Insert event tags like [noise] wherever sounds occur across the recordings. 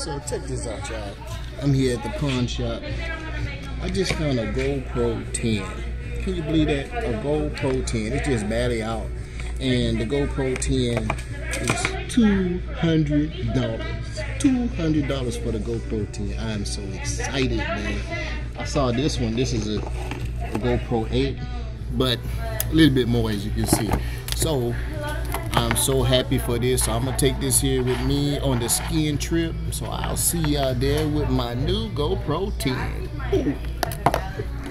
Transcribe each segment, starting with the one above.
So check this out, y'all. I'm here at the pawn shop. I just found a GoPro 10. Can you believe that? A GoPro 10. It's just barely out. And the GoPro 10 is $200. $200 for the GoPro 10. I am so excited, man. I saw this one. This is a, a GoPro 8, but a little bit more as you can see. So I'm so happy for this. So I'm gonna take this here with me on the skiing trip. So I'll see y'all there with my new GoPro 10.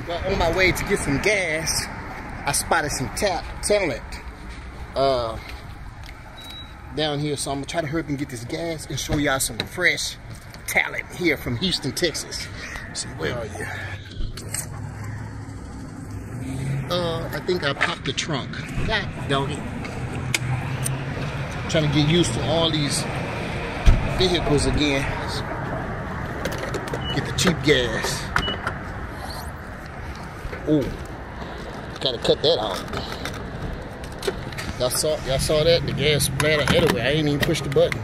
Well, on my way to get some gas, I spotted some tap talent uh, down here. So I'm gonna try to hurry up and get this gas and show y'all some fresh talent here from Houston, Texas. Let's see, where are you? Uh, I think I popped the trunk. God doggy trying to get used to all these vehicles again. Get the cheap gas. Ooh, gotta cut that out. Y'all saw, y'all saw that? The gas splattered everywhere. I ain't even pushed the button.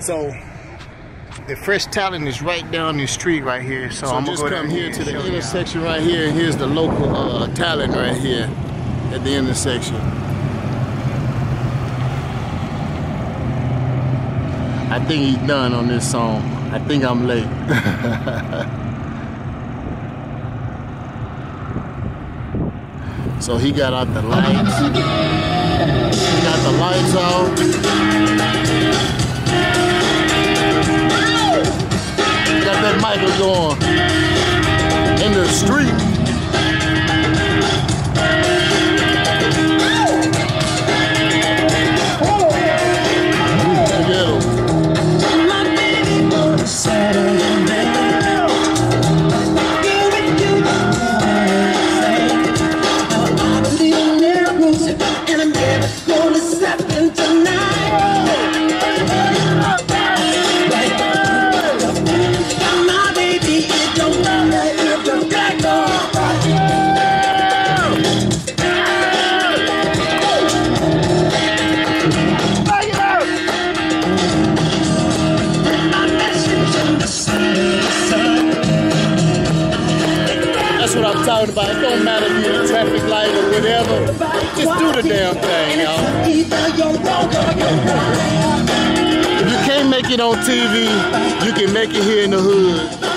So, the fresh talent is right down the street right here. So, so I'm gonna go down here to the intersection right here. And here's the local uh, talent right here at the intersection. I think he's done on this song. I think I'm late. [laughs] so he got out the lights. He got the lights out. Whatever. Just do the damn thing, y'all. If you can't make it on TV, you can make it here in the hood.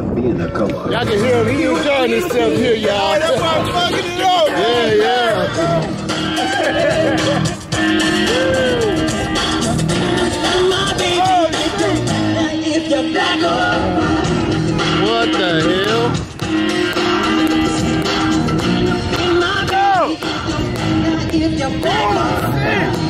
Gonna spend my life being a color. Y'all can hear him. He enjoying himself here, y'all. That's why I'm fucking it up. Yeah, yeah. What the hell? If you're back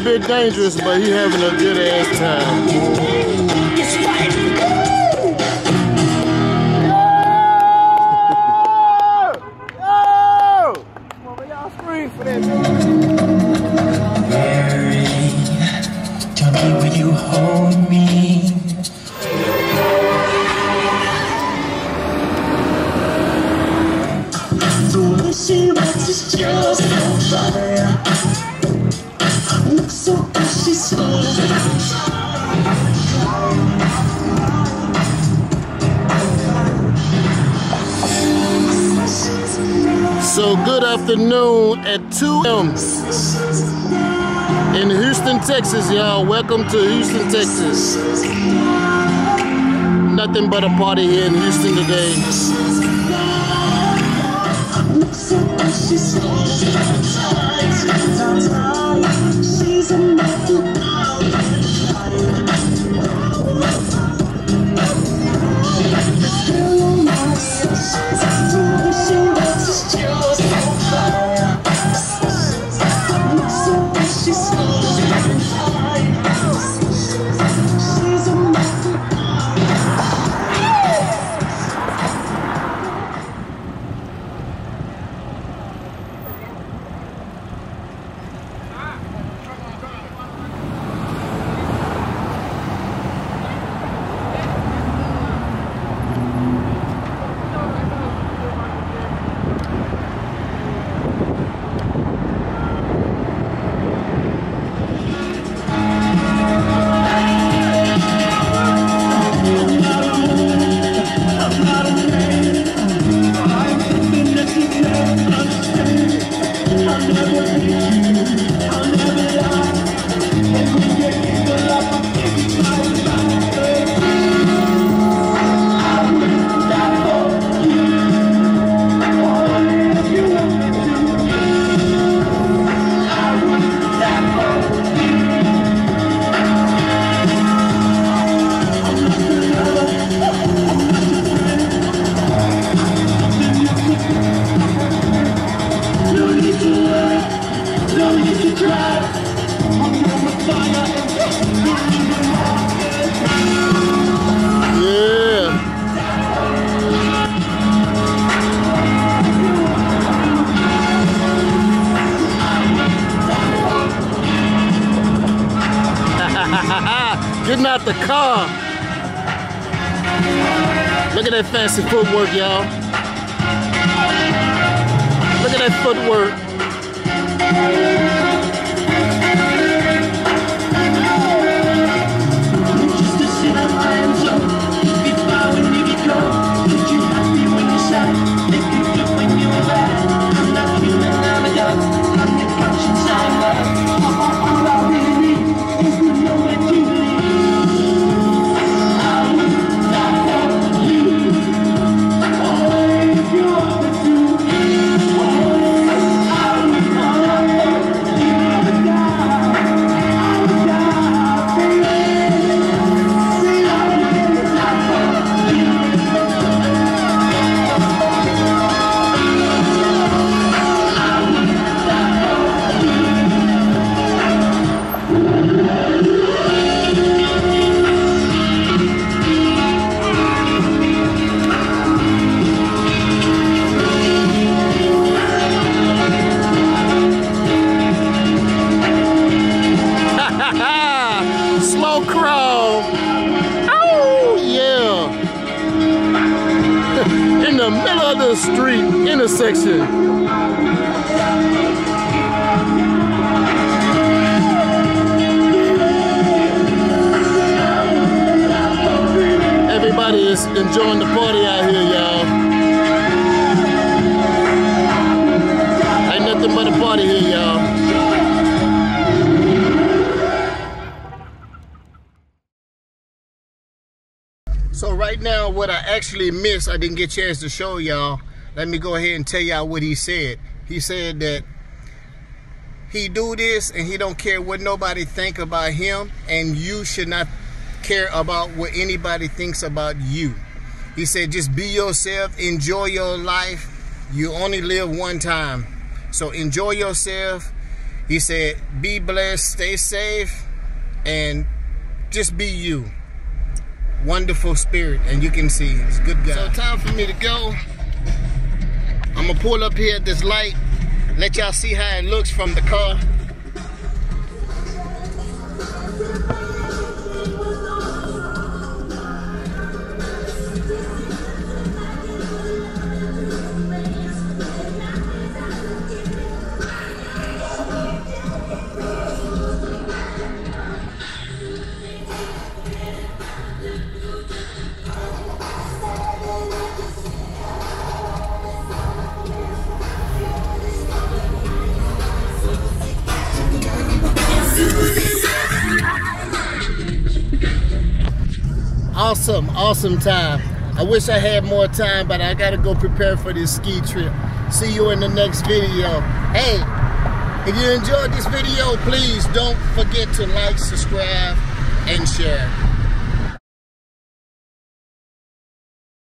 a bit dangerous, but he having a good ass time. Tell me when you hold me afternoon at 2 m. in Houston, Texas, y'all. Welcome to Houston, Texas. Nothing but a party here in Houston today. She's Getting out the car. Look at that fancy footwork, y'all. Look at that footwork. Middle of the street intersection. Everybody is enjoying the party out here, y'all. Actually missed, I didn't get a chance to show y'all. Let me go ahead and tell y'all what he said. He said that he do this and he don't care what nobody think about him and you should not care about what anybody thinks about you. He said just be yourself, enjoy your life. You only live one time. So enjoy yourself. He said be blessed, stay safe, and just be you wonderful spirit and you can see it's good guy. So time for me to go. I'm gonna pull up here at this light, let y'all see how it looks from the car. Awesome, awesome time. I wish I had more time, but I gotta go prepare for this ski trip. See you in the next video. Hey, if you enjoyed this video, please don't forget to like, subscribe, and share.